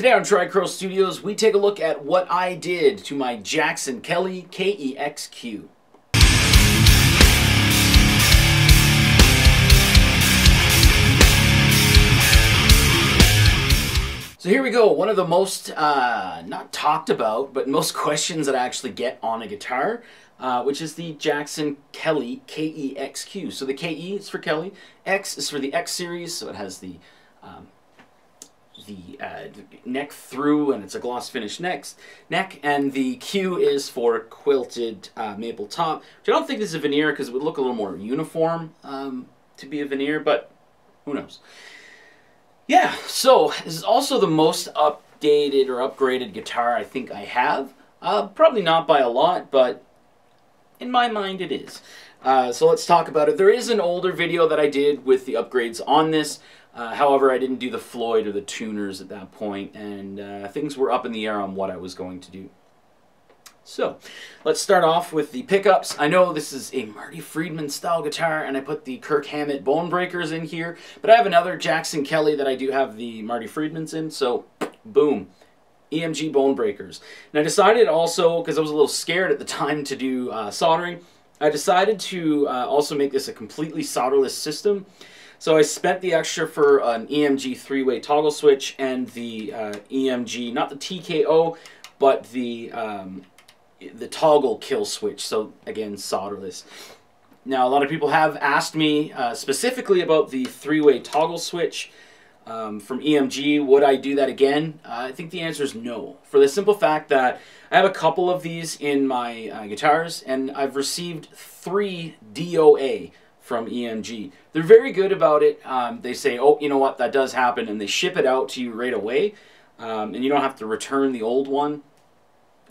Today on Tricrow Studios, we take a look at what I did to my Jackson Kelly KEXQ. So here we go, one of the most, uh, not talked about, but most questions that I actually get on a guitar, uh, which is the Jackson Kelly KEXQ. So the KE is for Kelly, X is for the X series, so it has the um, the uh, neck through and it's a gloss finish next neck and the Q is for quilted uh, maple top which I don't think is a veneer because it would look a little more uniform um, to be a veneer but who knows yeah, so this is also the most updated or upgraded guitar I think I have. Uh, probably not by a lot, but in my mind it is. Uh, so let's talk about it. There is an older video that I did with the upgrades on this. Uh, however, I didn't do the Floyd or the tuners at that point, and uh, things were up in the air on what I was going to do. So, let's start off with the pickups. I know this is a Marty Friedman style guitar, and I put the Kirk Hammett Bone Breakers in here, but I have another Jackson Kelly that I do have the Marty Friedmans in, so boom. EMG Bone Breakers. And I decided also, because I was a little scared at the time to do uh, soldering, I decided to uh, also make this a completely solderless system. So I spent the extra for an EMG three-way toggle switch and the uh, EMG, not the TKO, but the um, the toggle kill switch. So again, solderless. Now, a lot of people have asked me uh, specifically about the three-way toggle switch um, from EMG. Would I do that again? Uh, I think the answer is no. For the simple fact that I have a couple of these in my uh, guitars, and I've received three DOA from EMG. They're very good about it. Um, they say, oh, you know what, that does happen, and they ship it out to you right away, um, and you don't have to return the old one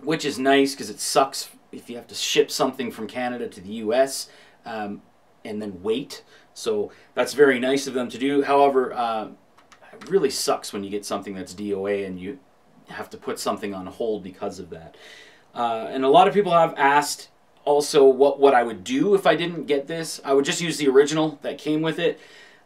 which is nice because it sucks if you have to ship something from Canada to the U.S. Um, and then wait. So that's very nice of them to do. However, uh, it really sucks when you get something that's DOA and you have to put something on hold because of that. Uh, and a lot of people have asked also what, what I would do if I didn't get this. I would just use the original that came with it.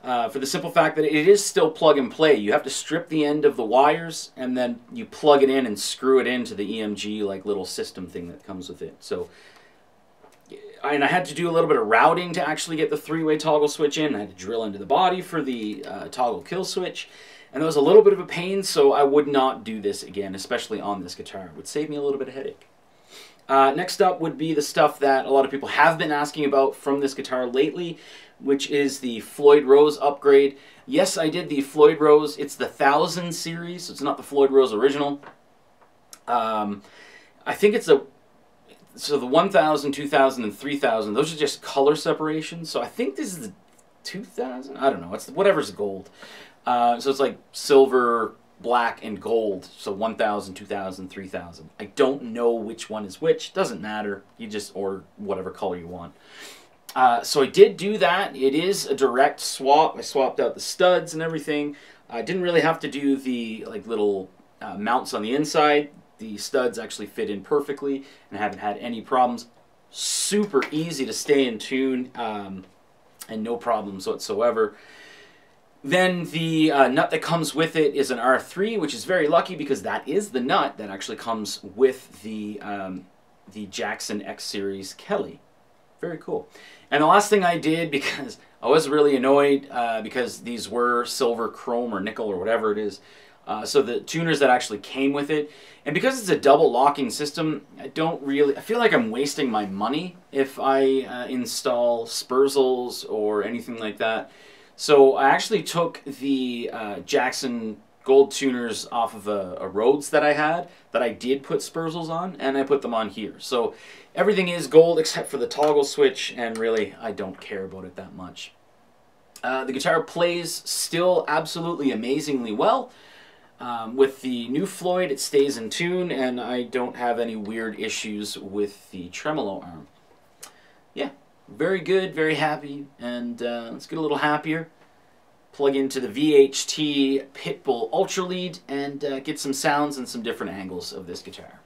Uh, for the simple fact that it is still plug and play. You have to strip the end of the wires and then you plug it in and screw it into the EMG like little system thing that comes with it. So, and I had to do a little bit of routing to actually get the three-way toggle switch in. I had to drill into the body for the uh, toggle kill switch. And that was a little bit of a pain, so I would not do this again, especially on this guitar. It would save me a little bit of headache. Uh, next up would be the stuff that a lot of people have been asking about from this guitar lately, which is the Floyd Rose upgrade. Yes, I did the Floyd Rose. It's the 1000 series, so it's not the Floyd Rose original. Um, I think it's a... So the 1000, 2000, and 3000, those are just color separations. So I think this is the 2000? I don't know. It's whatever's gold. Uh, so it's like silver, black, and gold. So 1000, 2000, 3000. I don't know which one is which. Doesn't matter. You just order whatever color you want. Uh, so I did do that. It is a direct swap. I swapped out the studs and everything. I didn't really have to do the like little uh, mounts on the inside. The studs actually fit in perfectly and haven't had any problems. Super easy to stay in tune um, and no problems whatsoever. Then the uh, nut that comes with it is an R3, which is very lucky because that is the nut that actually comes with the, um, the Jackson X Series Kelly. Very cool. And the last thing I did, because I was really annoyed uh, because these were silver chrome or nickel or whatever it is. Uh, so the tuners that actually came with it, and because it's a double locking system, I don't really, I feel like I'm wasting my money if I uh, install Sperzels or anything like that. So I actually took the uh, Jackson gold tuners off of a, a, Rhoads that I had that I did put Sperzels on and I put them on here. So everything is gold except for the toggle switch and really I don't care about it that much. Uh, the guitar plays still absolutely amazingly well. Um, with the new Floyd it stays in tune and I don't have any weird issues with the tremolo arm. Very good, very happy and uh, let's get a little happier plug into the VHT Pittbull Ultra Lead and uh, get some sounds and some different angles of this guitar.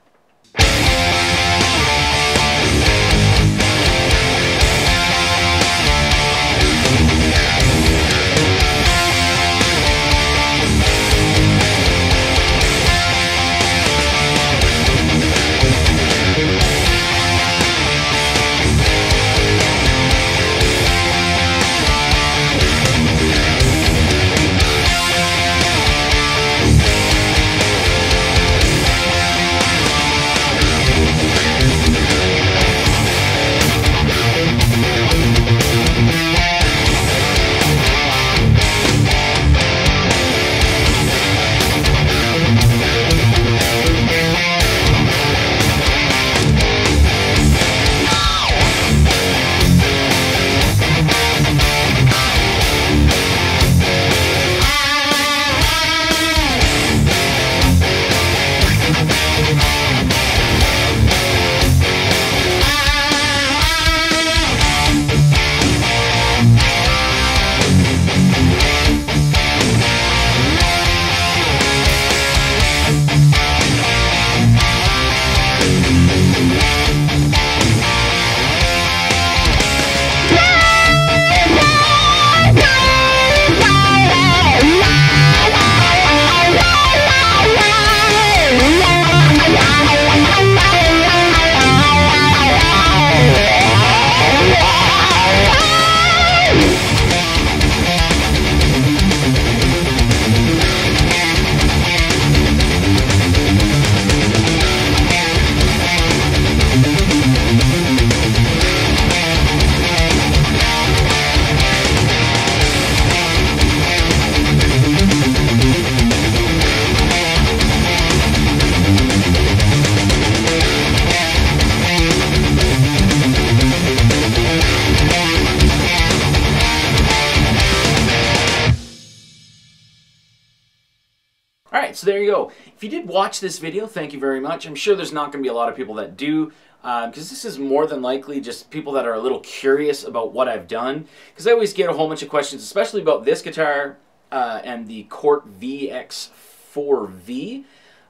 So there you go. If you did watch this video, thank you very much. I'm sure there's not going to be a lot of people that do, because uh, this is more than likely just people that are a little curious about what I've done. Because I always get a whole bunch of questions, especially about this guitar uh, and the Cort VX4V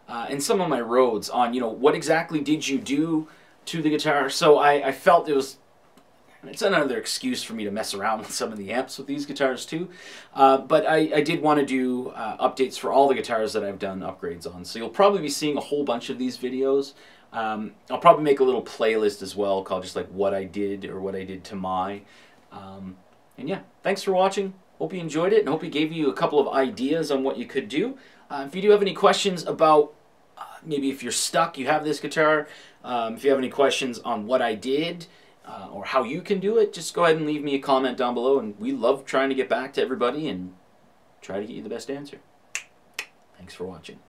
uh, and some of my Rhoads on, you know, what exactly did you do to the guitar? So I, I felt it was it's another excuse for me to mess around with some of the amps with these guitars too. Uh, but I, I, did want to do uh, updates for all the guitars that I've done upgrades on. So you'll probably be seeing a whole bunch of these videos. Um, I'll probably make a little playlist as well called just like what I did or what I did to my. Um, and yeah, thanks for watching. Hope you enjoyed it and hope it gave you a couple of ideas on what you could do. Uh, if you do have any questions about uh, maybe if you're stuck, you have this guitar, um, if you have any questions on what I did, uh, or how you can do it, just go ahead and leave me a comment down below. And we love trying to get back to everybody and try to get you the best answer. Thanks for watching.